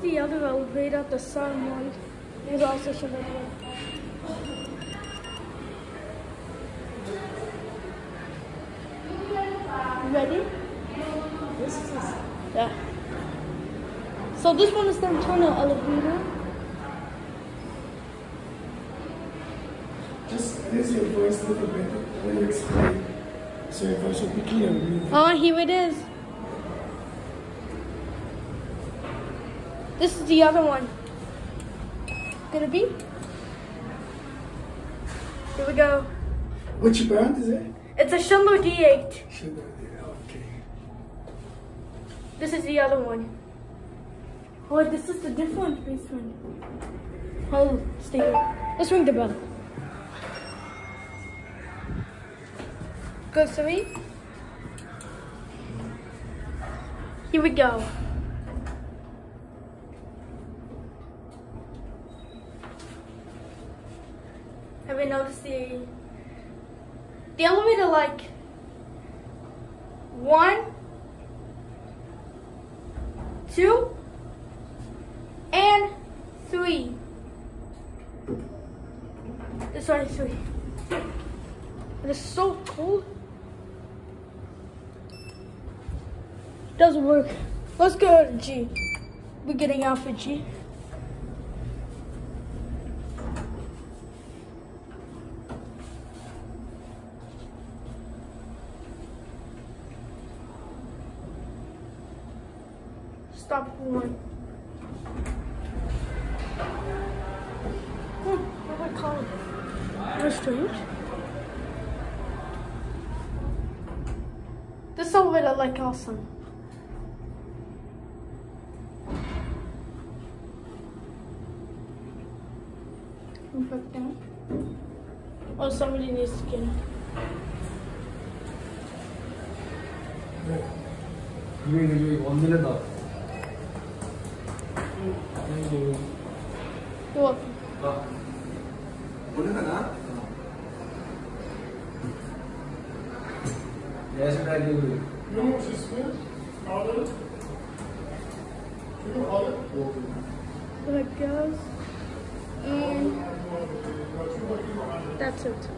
the other elevator, the sun one. There's also one. You Ready? Yeah. So this one is the internal elevator. Just raise your voice a little bit when you explain. So your voice will be clear. Oh, here it is. This is the other one. Gonna be? Here we go. Which brand is it? It's a Schindler D8. Should I- Okay. This is the other one. Oh, this is the different basement. Oh, stay here. Let's ring the bell. Go three. Here we go. Have you noticed the the elevator like one, two, and three. This one is three. It is so cold. Doesn't work. Let's go to G. We're getting out for G. Stop one. Hmm, what do I call it? That's strange. This elevator like awesome. And Back down. Oh, somebody needs to get it. 이거 이거 여기 원들에다 Thank you. You're welcome. Yes, I do. You know what's this Olive? You know? Like girls. And that's it.